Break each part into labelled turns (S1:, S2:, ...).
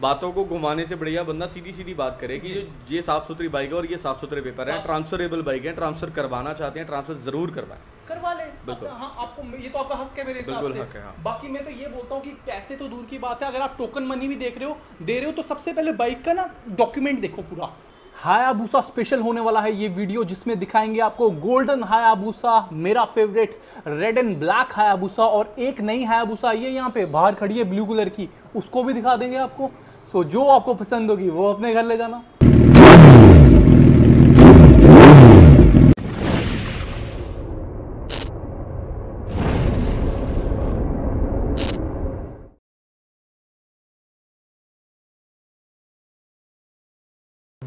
S1: बातों को घुमाने से बढ़िया बंदा सीधी सीधी बात करे कि जो। ये साफ़ सुथरी बाइक है और ये साफ़ सुथरे पेपर है ट्रांसफरेबल बाइक है ट्रांसफ़र करवाना चाहते हैं ट्रांसफ़र ज़रूर करवाएँ।
S2: करवा ले।
S1: बिल्कुल।
S2: अपना- हाँ आपको ये तो आपका हक है मेरे हिसाब से।
S1: हक है, हाँ।
S2: बाकी मैं तो ये बोलता हूँ कि पैसे तो दूर की बात है अगर आप टोकन मनी भी देख रहे हो दे रहे हो तो सबसे पहले बाइक का ना डॉक्यूमेंट देखो पूरा। हायाबूसा स्पेशल होने वाला है ये वीडियो जिसमें दिखाएँगे आपको गोल्डन हायाबूसा मेरा favourite red and black Hayabusa और एक नई हायाबूसा ये यहाँ पे बाहर खड़ी है ब्लू कलर की उसको भी दिखा देंगे आपको। सो जो आपको पसंद होगी वो अपने घर ले जाना।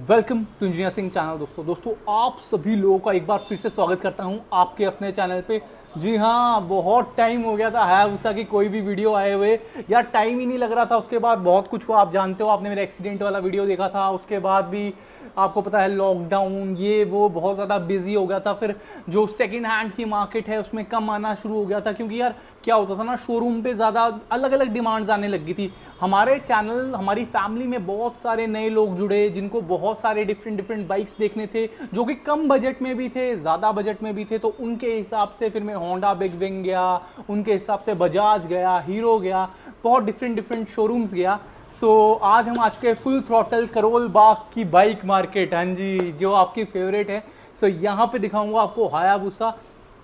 S2: Welcome to engineer Singh channel दोस्तों। दोस्तों, आप सभी लोगों का एक बार फिर से स्वागत करता हूँ आपके अपने चैनल पे। जी हाँ बहुत टाइम हो गया था हायाबूसा की कोई भी वीडियो आए हुए, या टाइम ही नहीं लग रहा था। उसके बाद बहुत कुछ हुआ, आप जानते हो, आपने मेरा एक्सीडेंट वाला वीडियो देखा था। उसके बाद भी आपको पता है लॉकडाउन ये, वो, बहुत ज़्यादा बिज़ी हो गया था। फिर जो सेकेंड हैंड की मार्केट है, उसमें कम आना शुरू हो गया था। क्योंकि यार, क्या होता था ना शोरूम पे ज़्यादा अलग अलग डिमांड्स आने लग गई थी। हमारे चैनल हमारी फैमिली में बहुत सारे नए लोग जुड़े, जिनको बहुत सारे डिफरेंट डिफरेंट बाइक्स देखने थे, जो कि कम बजट में भी थे, ज़्यादा बजट में भी थे। तो उनके हिसाब से फिर मैं होंडा बिग विंग गया, उनके हिसाब से बजाज गया हीरो गया, बहुत डिफरेंट डिफरेंट शोरूम्स गया। सो so, आज हम आ चुके हैं फुल थ्रॉटल करोल बाग की बाइक मार्केट हाँ जी जो आपकी फेवरेट है। सो so, यहाँ पे दिखाऊँगा आपको हायाबूसा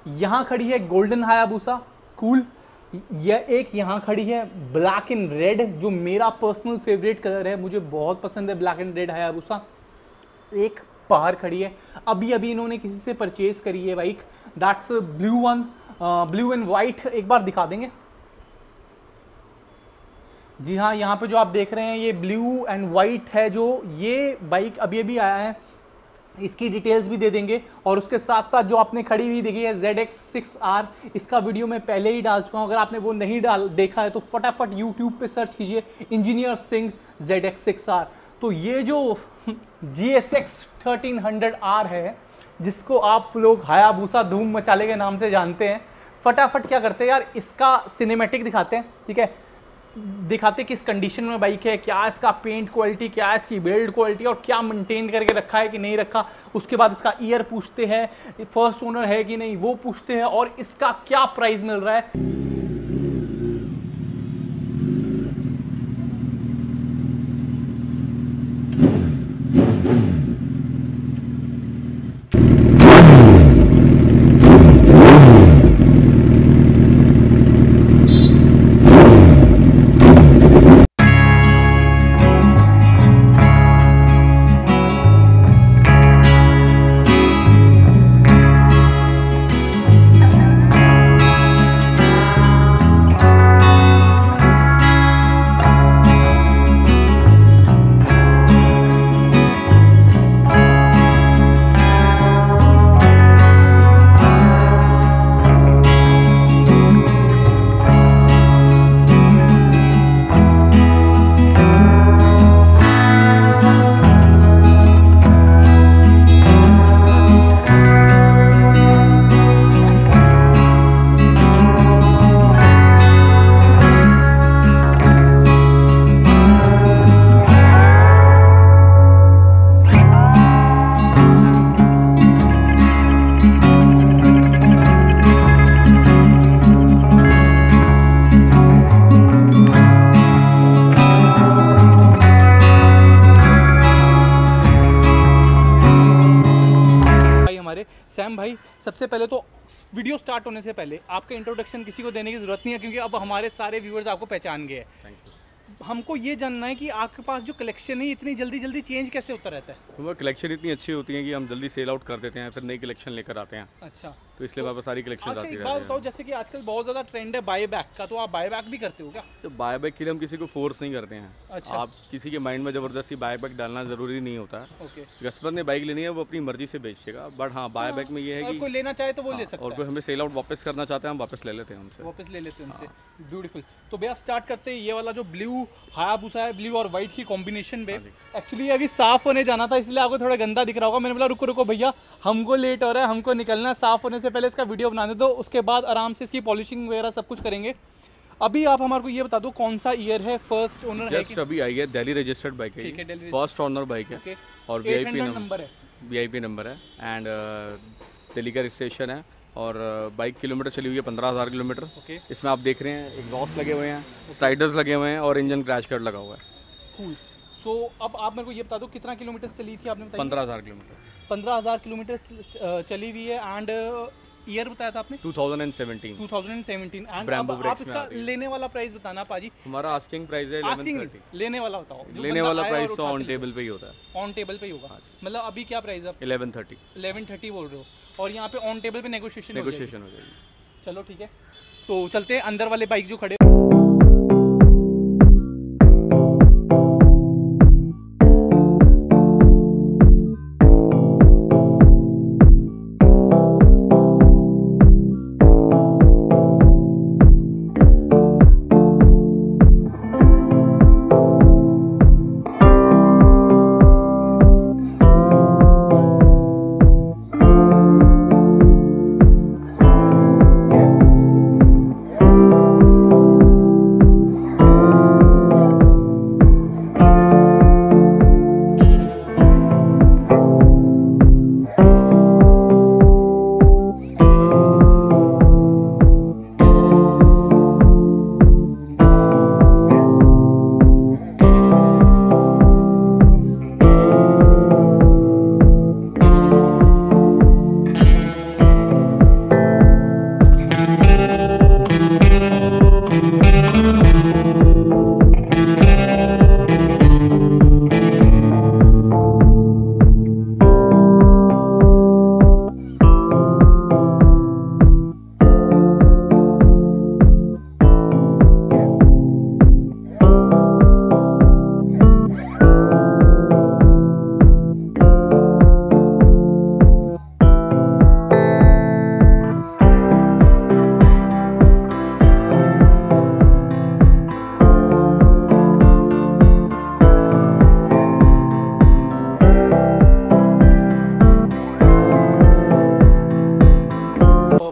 S2: यहाँ खड़ी है गोल्डन हायाबूसा कूल यह एक यहाँ खड़ी है ब्लैक एंड रेड जो मेरा पर्सनल फेवरेट कलर है। मुझे बहुत पसंद है ब्लैक एंड रेड हायाबूसा एक बाहर खड़ी है। अभी अभी इन्होंने किसी से परचेज करी है bike that's blue one blue and white एक बार दिखा देंगे। जी हाँ यहाँ पे जो आप देख रहे हैं, ये ब्लू एंड वाइट है जो, ये बाइक अभी अभी आया है। इसकी डिटेल्स भी दे देंगे। और उसके साथ साथ जो आपने खड़ी हुई देखी है जेड एक्स सिक्स आर इसका वीडियो मैं पहले ही डाल चुका हूँ। अगर आपने वो नहीं डाल, देखा है तो फटाफट यूट्यूब पे सर्च कीजिए engineer Singh Z X six R तो ये जो G S X thirteen hundred R है, जिसको आप लोग हायाबूसा धूम मचाले के नाम से जानते हैं, फटाफट क्या करते हैं यार, इसका सिनेमेटिक दिखाते हैं, ठीक है? दिखाते किस कंडीशन में बाइक है, क्या इसका पेंट क्वालिटी क्या इसकी बिल्ड क्वालिटी और क्या मेंटेन करके रखा है कि नहीं रखा। उसके बाद इसका ईयर पूछते हैं फ़र्स्ट ओनर है कि नहीं, वो पूछते हैं और इसका क्या प्राइस मिल रहा है। सैम भाई सबसे पहले तो वीडियो स्टार्ट होने से पहले आपका इंट्रोडक्शन किसी को देने की ज़रूरत नहीं है क्योंकि अब हमारे सारे व्यूअर्स आपको पहचान गए हैं। हमको ये जानना है कि आपके पास जो कलेक्शन है इतनी जल्दी जल्दी चेंज कैसे होता रहता है?
S1: तो कलेक्शन इतनी अच्छी होती है कि हम जल्दी सेल आउट कर देते हैं फिर नई कलेक्शन लेकर आते हैं।
S2: अच्छा।
S1: तो इसलिए पास सारी कलेक्शन
S2: अच्छा
S1: आती रहती
S2: बताओ जैसे कि आजकल बहुत ज़्यादा ट्रेंड है बाय बैक का तो आप बाय बैक भी करते हो क्या?
S1: तो बाय बैक के लिए हम किसी को फोर्स नहीं करते हैं।
S2: अच्छा।
S1: आप किसी के माइंड में ज़बरदस्ती बाय बैक डालना ज़रूरी नहीं होता।
S2: ओके
S1: कस्टमर ने बाइक लेनी है वो अपनी मर्ज़ी से बेचेगा। बट हाँ बाय बैक में ये है कि
S2: कोई लेना चाहे तो वो ले
S1: और कोई हमें सेल आउट वापस करना चाहते हैं हम वापस ले लेते हैं उनसे।
S2: वापस ले लेते हैं उनसे। ब्यूटीफुल तो भैया स्टार्ट करते हैं ये वाला जो ब्लू हायाबुसा है ब्लू और व्हाइट की कॉम्बिनेशन में। एक्चुअली अभी साफ़ होने जाना था इसलिए आपको थोड़ा गंदा दिख रहा होगा। मैंने बोला रुको रुको भैया हमको लेट हो रहा है हमको निकलना साफ़ होने से पहले इसका वीडियो बनाने दो उसके बाद आराम से इसकी पॉलिशिंग वगैरह सब कुछ करेंगे। अभी आप हमारे को ये बता दो कौन सा ईयर है? फ़र्स्ट ओनर है
S1: जस्ट अभी आई है दिल्ली रजिस्टर्ड बाइक है फ़र्स्ट ऑनर बाइक है। और वी
S2: नंबर है।
S1: वीआईपी नंबर है। एंड दिल्ली का रजिस्ट्रेशन है। और बाइक किलोमीटर चली हुई है पंद्रह हज़ार किलोमीटर
S2: ओके
S1: इसमें आप देख रहे हैं एग्जॉस्ट लगे हुए हैं स्लाइडर्स लगे हुए हैं और इंजन क्रैश कार्ड लगा हुआ है।
S2: सो अब आप मेरे को ये बता दो कितना किलोमीटर चली थी आपने
S1: पंद्रह हज़ार किलोमीटर
S2: पंद्रह हज़ार किलोमीटर चली हुई है एंड ईयर बताया था आपने?
S1: 2017
S2: 2017 एंड अब आप इसका लेने वाला प्राइस बताना पाजी।
S1: हमारा आस्किंग प्राइस है
S2: आस्किंग लेने वाला बताओ।
S1: लेने वाला प्राइस तो ऑन टेबल पे ही होता है।
S2: ऑन टेबल पे ही होगा। मतलब अभी क्या प्राइस है?
S1: 1130
S2: 1130 बोल रहे हो। और यहाँ पे ऑन टेबल पे नेगोशिएशन
S1: नेगोशिएशन हो जाएगी।
S2: चलो ठीक है। तो चलते हैं अंदर वाले बाइक जो खड़े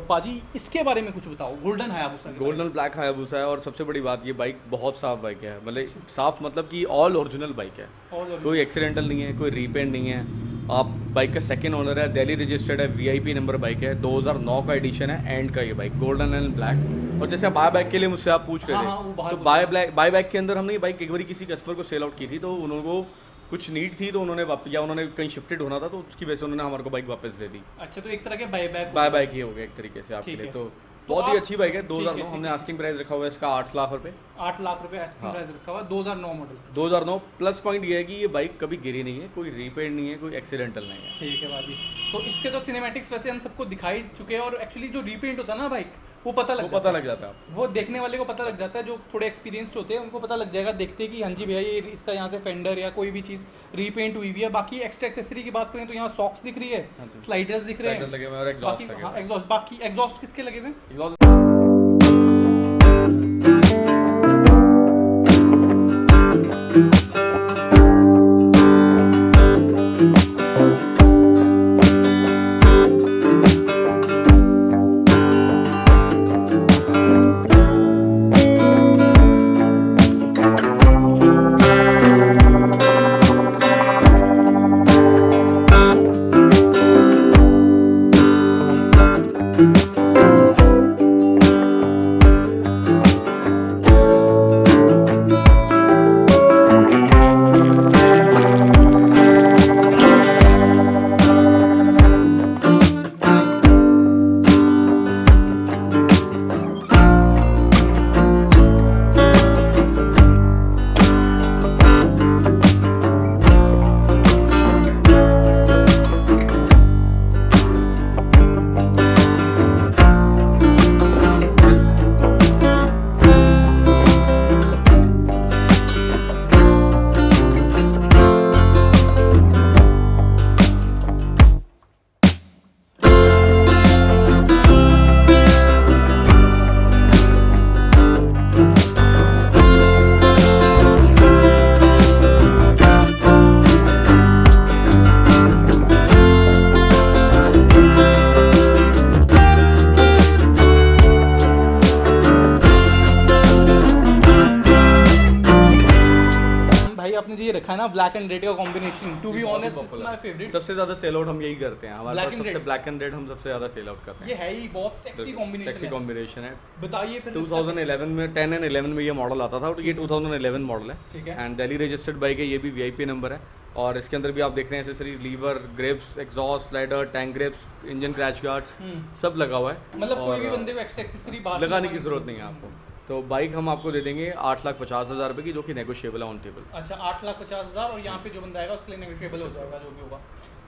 S2: पाजी इसके बारे में कुछ बताओ। गोल्डन है आप
S1: गोल्डन ब्लैक हायाबुसा है और सबसे बड़ी बात ये बाइक बहुत साफ़ बाइक है। मतलब साफ़ मतलब कि ऑल ओरिजिनल बाइक है। कोई एक्सीडेंटल नहीं है कोई रीपेंट नहीं है। आप बाइक का सेकंड ओनर है दिल्ली रजिस्टर्ड है वीआईपी नंबर बाइक है 2009 का एडिशन है एंड का ये बाइक गोल्डन एंड ब्लैक और जैसे बाय बाइक के लिए मुझसे आप पूछ रहे
S2: हाँ, हाँ,
S1: थे तो बाय ब्लैक बाय बाइक के अंदर हमने ये बाइक एक बार किसी कस्टमर को सेल आउट की थी तो उनको कुछ नीड थी तो उन्होंने वाप- या उन्होंने कहीं शिफ्टेड होना था तो उसकी वजह से उन्होंने हमारे को बाइक वापस दे दी।
S2: अच्छा तो एक तरह के बाय बैक
S1: बाय बाइक ही हो गया एक तरीके से आपके लिए
S2: है।
S1: तो
S2: तो
S1: बहुत ही अच्छी बाइक है दो हज़ार नौ हमने आस्किंग प्राइस रखा हुआ है इसका आठ लाख रुपए।
S2: आठ लाख रुपए आस्किंग
S1: हाँ।
S2: प्राइस रखा हुआ 2009 मॉडल
S1: 2009 प्लस पॉइंट ये है कि ये बाइक कभी गिरी नहीं है कोई रिपेयर नहीं है कोई एक्सीडेंटल नहीं है।
S2: ठीक है बाजी तो इसके तो सिनेमैटिक्स वैसे हम सबको दिखाई चुके हैं और एक्चुअली जो रीपेंट होता है ना बाइक वो पता लग
S1: वो
S2: जाता
S1: पता
S2: है।
S1: लग जाता है।
S2: वो देखने वाले को पता लग जाता है जो थोड़े एक्सपीरियंस्ड होते हैं उनको पता लग जाएगा देखते हैं कि हाँ जी भैया ये इसका यहाँ से फेंडर या कोई भी चीज़ रीपेंट हुई हुई है। बाकी एक्स्ट्रा एक्सेसरी की बात करें तो यहाँ सॉक्स दिख रही
S1: हाँ
S2: है स्लाइडर्स दिख रहे हैं।
S1: लगे हुए और एग्जॉस्ट
S2: बाकी हाँ
S1: हुए हैं।
S2: एग्जॉस्ट बाकी एग्जॉस्ट किसके लगे हुए ना ब्लैक एंड रेड का combination to be honest this is my favourite
S1: सबसे ज़्यादा सेल आउट हम यही करते हैं। हमारे पास सबसे ब्लैक एंड रेड हम सबसे ज़्यादा सेल आउट करते हैं।
S2: ये
S1: है
S2: ही बहुत सेक्सी कॉम्बिनेशन
S1: सेक्सी कॉम्बिनेशन है।
S2: बताइए फिर
S1: 2011 में 10 एंड 11 में ये मॉडल आता था और ये 2011 मॉडल है।
S2: ठीक है।
S1: एंड दिल्ली रजिस्टर्ड बाइक है ये भी वीआईपी नंबर है। और इसके अंदर भी आप देख रहे हैं accessory lever grips exhaust slider tank grips engine crash guards सब लगा हुआ है।
S2: मतलब कोई भी बंदे को एक्स्ट्रा एक्सेसरी बाहर
S1: लगाने की ज़रूरत नहीं है आपको। तो बाइक हम आपको दे देंगे आठ लाख पचास हज़ार रुपये की जो कि नेगोशियेबल है ऑन टेबल
S2: अच्छा आठ लाख पचास हज़ार और यहाँ पे जो बंदा आएगा उसके लिए नेगोशियेबल हो जाएगा जो भी होगा।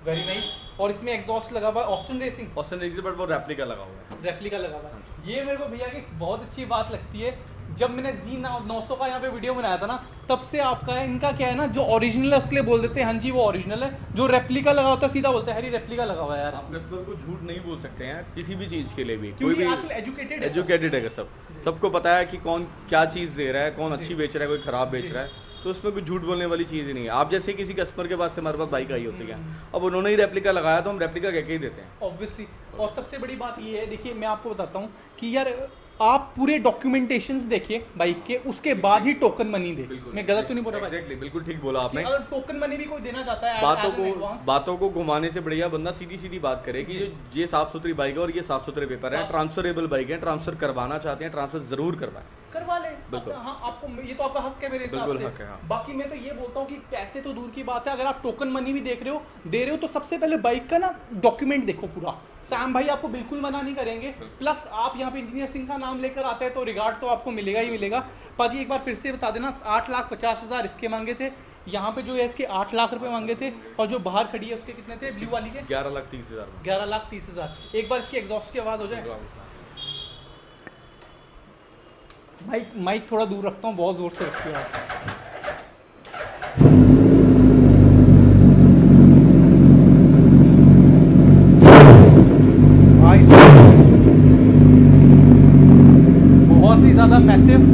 S2: वेरी नाइस और इसमें एग्जॉस्ट लगा हुआ है Austin racing
S1: Austin racing but वो रेप्लिका लगा हुआ है।
S2: रेप्लिका लगा हुआ है। ये मेरे को भैया की बहुत अच्छी बात लगती है। जब मैंने जी नौ सौ का यहाँ पे वीडियो बनाया था ना तब से आपका है इनका क्या है ना जो ओरिजिनल है उसके लिए बोल देते हैं हाँ जी वो ओरिजिनल है। जो रेप्लिका लगा होता है सीधा बोलते हैं हरी रेप्लिका लगा हुआ है यार।
S1: कस्टमर को झूठ नहीं बोल सकते हैं किसी भी चीज़ के लिए भी। कोई
S2: क्योंकि
S1: भी
S2: आजकल एजुकेटेड
S1: एजुकेटेड है सब। सबको पता है कि कौन क्या चीज़ दे रहा है कौन अच्छी बेच रहा है कोई ख़राब बेच रहा है। तो उसमें कोई झूठ बोलने वाली चीज़ ही नहीं है। आप जैसे किसी कस्टमर के पास से हमारे पास बाइक आई होती है अब उन्होंने ही रेप्लिका लगाया तो हम रेप्लिका कह के ही देते हैं?
S2: ऑब्वियसली और सबसे बड़ी बात ये है देखिए मैं आपको बताता हूँ कि यार आप पूरे डॉक्यूमेंटेशन देखिए बाइक के उसके बाद ही टोकन मनी दे। मैं गलत तो नहीं बोला
S1: एग्जैक्टली बिल्कुल ठीक बोला आपने।
S2: अगर टोकन मनी भी कोई देना चाहता है
S1: बातों को बातों को घुमाने से बढ़िया बंदा सीधी सीधी बात करे कि जो। ये साफ़ सुथरी बाइक है और ये साफ़ सुथरे पेपर है ट्रांसफरेबल बाइक है ट्रांसफ़र करवाना चाहते हैं ट्रांसफ़र ज़रूर करवाएँ।
S2: करवा ले। हाँ आपको ये तो आपका हक है मेरे हिसाब से।
S1: हक है, हाँ।
S2: बाकी मैं तो ये बोलता हूँ कि पैसे तो दूर की बात है अगर आप टोकन मनी भी देख रहे हो दे रहे हो तो सबसे पहले बाइक का ना डॉक्यूमेंट देखो पूरा। सैम भाई आपको बिल्कुल मना नहीं करेंगे। प्लस आप यहाँ पे इंजीनियर सिंह का नाम लेकर आते हैं तो रिगार्ड तो आपको मिलेगा ही मिलेगा। पाजी एक बार फिर से बता देना आठ लाख पचास हज़ार इसके मांगे थे। यहाँ पे जो है इसके आठ लाख रुपए मांगे थे और जो बाहर खड़ी है उसके कितने थे? ब्लू वाली के?
S1: ग्यारह लाख तीस हज़ार।
S2: ग्यारह लाख तीस हज़ार। एक बार इसकी एग्जॉस्ट की आवाज़ हो जाए। माइक माइक थोड़ा दूर रखता हूँ, बहुत ज़ोर से रखती है बहुत ही ज़्यादा मैसिव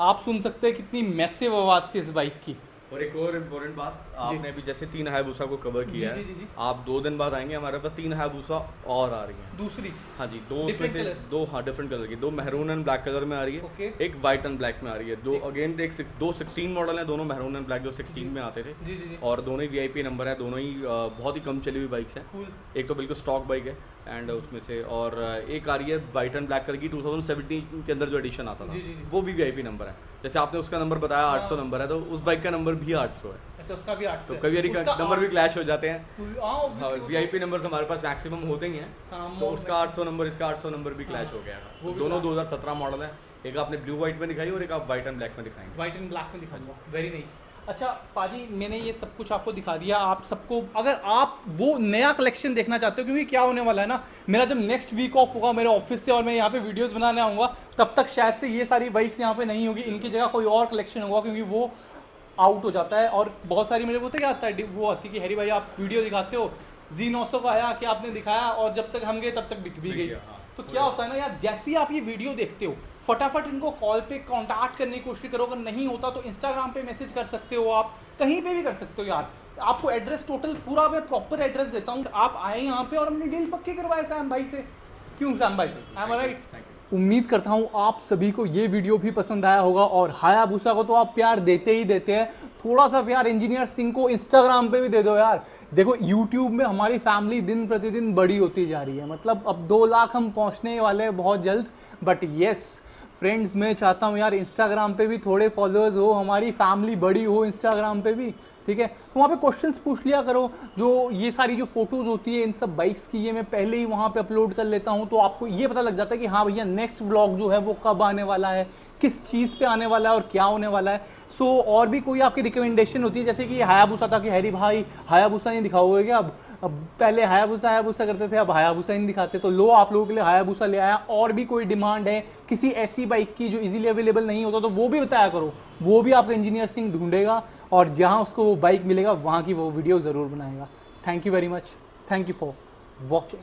S2: आप सुन सकते हैं कितनी मैसिव आवाज़ थी इस बाइक की।
S1: और एक और इम्पोर्टेंट बात आपने अभी जैसे तीन हायबूसा को कवर किया
S2: जी,
S1: है
S2: जी, जी।
S1: आप दो दिन बाद आएँगे हमारे पास तीन हायबूसा और आ रही हैं।
S2: दूसरी।
S1: हाँ जी दो उसमें से दो हाँ डिफरेंट कलर की दो मेहरून एंड ब्लैक कलर में आ रही है
S2: Okay.
S1: एक वाइट एंड ब्लैक में आ रही है। दो अगेन एक दो सिक्सटीन मॉडल हैं दोनों मेहरून एंड ब्लैक जो सिक्सटीन में आते थे।
S2: जी जी जी।
S1: और दोनों ही वीआईपी नंबर है दोनों ही बहुत ही कम चली हुई बाइक्स हैं। एक तो बिल्कुल स्टॉक बाइक है एंड उसमें से और एक आ रही है वाइट एंड ब्लैक कलर की 2017 के अंदर जो एडिशन आता था।
S2: जी, जी, जी।
S1: वो भी वीआईपी नंबर है। जैसे आपने उसका नंबर बताया
S2: हाँ।
S1: 800 नंबर है तो उस बाइक का नंबर भी 800 है।
S2: अच्छा उसका भी आठ
S1: तो कभी नंबर भी क्लैश हो जाते हैं।
S2: हाँ तो-
S1: वीआईपी नंबर हमारे पास मैक्सिमम होते ही हैं।
S2: हाँ,
S1: तो उसका 800 नंबर इसका 800 नंबर भी क्लैश हो गया
S2: हाँ,
S1: दोनों
S2: था।
S1: 2017 मॉडल है। एक आपने ब्लू व्हाइट में दिखाई और एक आप वाइट एंड ब्लैक में दिखाएँगे।
S2: व्हाइट एंड ब्लैक में दिखाऊँगा। वेरी नाइस अच्छा पाजी मैंने ये सब कुछ आपको दिखा दिया। आप सबको अगर आप वो नया कलेक्शन देखना चाहते हो क्योंकि क्या होने वाला है ना मेरा जब नेक्स्ट वीक ऑफ़ होगा मेरे ऑफ़िस से और मैं यहाँ पे वीडियोस बनाने आऊँगा तब तक शायद से ये सारी बाइक्स यहाँ पे नहीं होगी इनकी जगह कोई और कलेक्शन होगा क्योंकि वो आउट हो जाता है। और बहुत सारी मेरे बोलते क्या आता है वो आती कि हैरी भाई आप वीडियो दिखाते हो जी नौ सौ का आया कि आपने दिखाया और जब तक हम गए तब तक बिक भी गई।
S1: हाँ।
S2: तो क्या होता है ना यार जैसे ही आप ये वीडियो देखते हो फटाफट इनको कॉल पे कांटेक्ट करने की कोशिश करो। अगर नहीं होता तो इंस्टाग्राम पे मैसेज कर सकते हो आप कहीं पे भी कर सकते हो यार। आपको एड्रेस टोटल पूरा मैं प्रॉपर एड्रेस देता हूँ। आप आए यहाँ पे और हमने डील पक्की करवाए सैम भाई से। क्यों सैम भाई? आई राइट उम्मीद करता हूँ आप सभी को ये वीडियो भी पसंद आया होगा और हायाबूसा को तो आप प्यार देते ही देते हैं। थोड़ा सा प्यार इंजीनियर सिंह को इंस्टाग्राम पे भी दे दो यार। देखो यूट्यूब में हमारी फैमिली दिन प्रतिदिन बड़ी होती जा रही है। मतलब अब दो लाख हम पहुँचने वाले हैं बहुत जल्द। बट येस फ्रेंड्स मैं चाहता हूँ यार इंस्टाग्राम पे भी थोड़े फॉलोअर्स हो हमारी फैमिली बड़ी हो इंस्टाग्राम पे भी ठीक है? तो वहाँ पे क्वेश्चंस पूछ लिया करो जो ये सारी जो फ़ोटोज़ होती है इन सब बाइक्स की ये मैं पहले ही वहाँ पे अपलोड कर लेता हूँ तो आपको ये पता लग जाता है कि हाँ भैया नेक्स्ट व्लॉग जो है वो कब आने वाला है किस चीज़ पे आने वाला है और क्या होने वाला है। सो so, और भी कोई आपकी रिकमेंडेशन होती है जैसे कि हायाबूसा था कि हैरी भाई हायाबूसा नहीं दिखाओगे क्या अब? अब पहले हायाबूसा हायाबूसा करते थे, अब हायाबूसा नहीं दिखाते। तो लो, आप लोगों के लिए हायाबूसा ले आया। और भी कोई डिमांड है, किसी ऐसी बाइक की जो इजीली अवेलेबल नहीं होता तो वो भी बताया करो। वो भी आपका इंजीनियर सिंह ढूंढेगा, और जहाँ उसको वो बाइक मिलेगा, वहाँ की वो वीडियो ज़रूर बनाएगा। Thank you very much thank you for watching